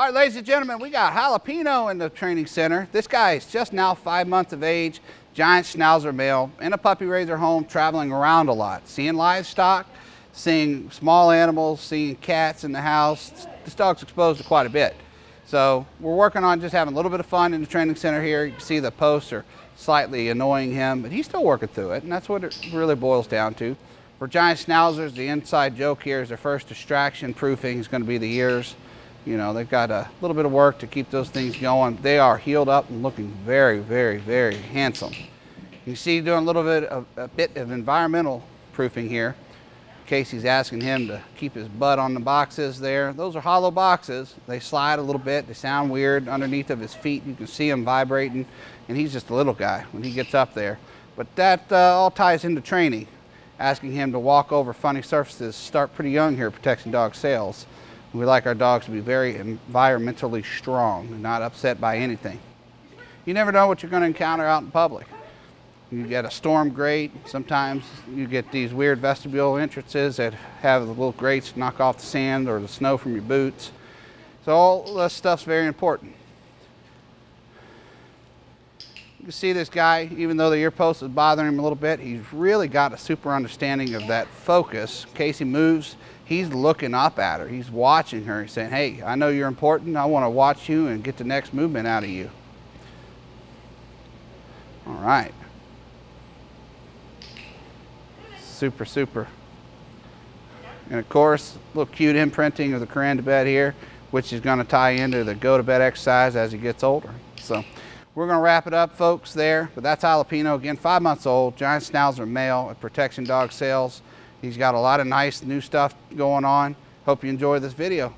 All right, ladies and gentlemen, we got Jalapeno in the training center. This guy is just now five months of age, giant schnauzer male, in a puppy raiser home, traveling around a lot, seeing livestock, seeing small animals, seeing cats in the house. This dog's exposed to quite a bit. So we're working on just having a little bit of fun in the training center here. You can see the posts are slightly annoying him, but he's still working through it, and that's what it really boils down to. For giant schnauzers, the inside joke here is their first distraction proofing is going to be the ears. You know, they've got a little bit of work to keep those things going. They are healed up and looking very, very, very handsome. You see doing a little bit of a bit of environmental proofing here. Casey's asking him to keep his butt on the boxes there. Those are hollow boxes. They slide a little bit. They sound weird underneath of his feet. You can see him vibrating, and he's just a little guy when he gets up there. But that uh, all ties into training. Asking him to walk over funny surfaces, start pretty young here Protection Dog Sales. We like our dogs to be very environmentally strong and not upset by anything. You never know what you're going to encounter out in public. You get a storm grate. Sometimes you get these weird vestibule entrances that have the little grates to knock off the sand or the snow from your boots. So all this stuff's very important. You can see this guy, even though the ear post is bothering him a little bit, he's really got a super understanding of that focus. In case he moves, he's looking up at her. He's watching her. He's saying, hey, I know you're important. I want to watch you and get the next movement out of you. All right. Super, super. And of course, a little cute imprinting of the Corinne to bed here, which is going to tie into the go to bed exercise as he gets older. So we're going to wrap it up, folks, there. But that's Jalapeno, again, five months old, giant schnauzer male at Protection Dog Sales. He's got a lot of nice new stuff going on. Hope you enjoy this video.